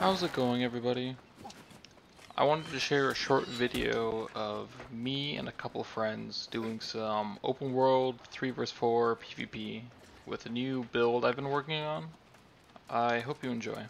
How's it going everybody? I wanted to share a short video of me and a couple of friends doing some open world 3 vs 4 PvP with a new build I've been working on. I hope you enjoy.